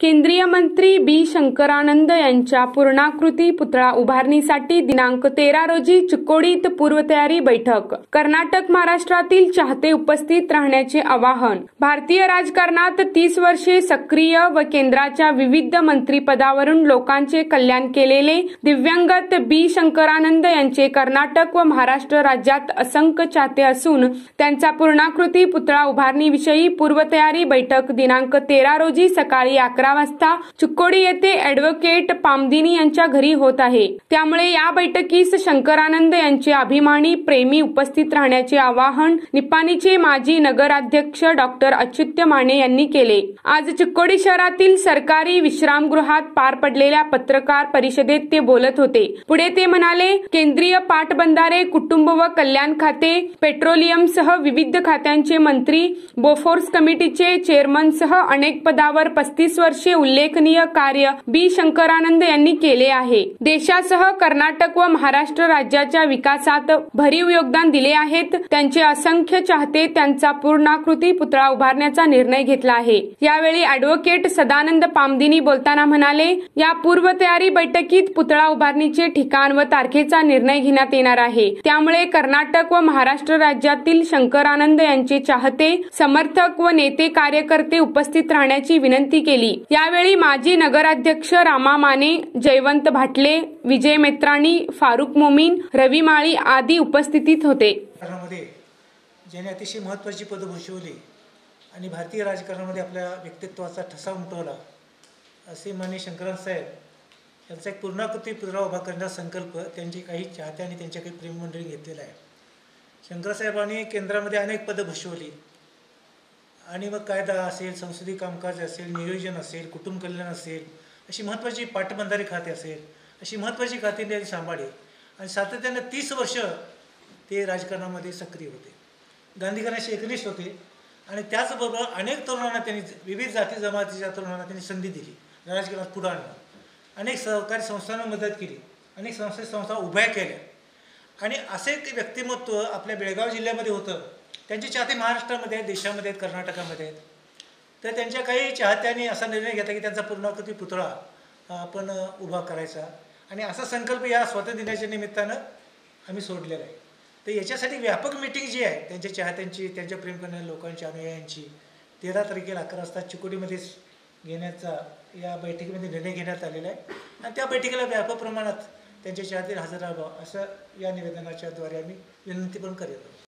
केंद्रीय मंत्री बी. शंकरानंद यांच्या पूर्णाकृती पुतळा उभारणीसाठी दिनांक तेरा रोजी चिकोडीत पूर्वतयारी बैठक. कर्नाटक महाराष्ट्रातील चाहते उपस्थित राहण्याचे आवाहन. भारतीय राजकारणात तीस वर्षे सक्रिय व केंद्राच्या विविध मंत्रीपदावरून लोकांचे कल्याण केलेले दिव्यांगत बी. शंकरानंद यांचे कर्नाटक व महाराष्ट्र राज्यात असंख्य चाहते असून त्यांचा पूर्णाकृती पुतळा उभारणीविषयी पूर्वतयारी बैठक दिनांक तेरा रोजी सकाळी अकरा अकरा वाजता चुक्कोडी येथे अॅडव्होकेट पामदिनी यांच्या घरी होत आहे. त्यामुळे या बैठकीस शंकरानंद यांचे अभिमानी प्रेमी उपस्थित राहण्याचे आवाहन निपाणीचे माजी नगराध्यक्ष डॉक्टर अच्युत्य माने यांनी केले. आज चिक्कोडी शहरातील सरकारी विश्रामगृहात पार पडलेल्या पत्रकार परिषदेत ते बोलत होते. पुढे ते म्हणाले केंद्रीय पाटबंधारे कुटुंब व कल्याण खाते पेट्रोलियम सह विविध खात्यांचे मंत्री बोफोर्स कमिटीचे चेअरमन सह अनेक पदावर पस्तीस वर्ष उल्लेखनीय कार्य बी. शंकरानंद यांनी केले आहे. देशासह कर्नाटक व महाराष्ट्र राज्याच्या विकासात भरीव योगदान दिले आहेत. त्यांचे असंख्य चाहते त्यांचा पूर्णाकृती पुतळा उभारण्याचा निर्णय घेतला आहे. यावेळी अॅडव्होकेट सदानंद पामदिनी बोलताना म्हणाले या पूर्वतयारी बैठकीत पुतळा उभारणीचे ठिकाण व तारखेचा निर्णय घेण्यात येणार आहे. त्यामुळे कर्नाटक व महाराष्ट्र राज्यातील शंकरानंद यांचे चाहते समर्थक व नेते कार्यकर्ते उपस्थित राहण्याची विनंती केली. यावेळी माजी नगराध्यक्ष रामा माने जयवंत भाटले विजय मेत्राणी फारुक मोमीन रवी माळी आदी उपस्थितीत होते. ज्याने अतिशय महत्त्वाची पदं भूषवली आणि भारतीय राजकारणामध्ये आपल्या व्यक्तित्वाचा ठसा उमटवला असे माने शंकरराव साहेब यांचा एक पूर्णाकृती पुतळा उभा करण्याचा संकल्प त्यांचे काही चाहते आणि त्यांच्या काही प्रेममंडळी घेतलेला आहे. शंकरसाहेबांनी केंद्रामध्ये अनेक पदं भूषवली. आणि मग कायदा असेल संसदीय कामकाज असेल नियोजन असेल कुटुंब कल्याण असेल अशी महत्त्वाची पाटबंधारे खाते असेल अशी महत्त्वाची खाती त्यांनी सांभाळली. आणि सातत्यानं तीस वर्ष ते राजकारणामध्ये सक्रिय होते. गांधीकरांशी एकनिष्ठ होते. आणि त्याचबरोबर अनेक तरुणांना त्यांनी विविध जाती जमातीच्या तरुणांना त्यांनी संधी दिली. राजकारणात पुढं आणलं. अनेक सहकारी संस्थांना मदत केली. अनेक संस्थे संस्था उभ्या केल्या. आणि असे एक व्यक्तिमत्व आपल्या बेळगाव जिल्ह्यामध्ये होतं. त्यांचे चाहते महाराष्ट्रामध्ये आहेत देशामध्ये आहेत कर्नाटकामध्ये आहेत. तर त्यांच्या काही चाहत्यांनी असा निर्णय घेतला की त्यांचा पूर्णाकृती पुतळा आपण उभा करायचा. आणि असा संकल्प या स्वातंत्र्य दिनाच्या निमित्तानं आम्ही सोडलेला आहे. तर याच्यासाठी व्यापक मिटिंग जी आहे त्यांच्या चाहत्यांची त्यांच्या प्रेम करणाऱ्या लोकांची अनुयायांची तेरा तारखेला अकरा वाजता चिकोडीमध्येच घेण्याचा या बैठकीमध्ये निर्णय घेण्यात आलेला आहे. आणि त्या बैठकीला व्यापक प्रमाणात त्यांच्या चाहते हजर राहावं असं या निवेदनाच्या द्वारे आम्ही विनंती पण करीत आहोत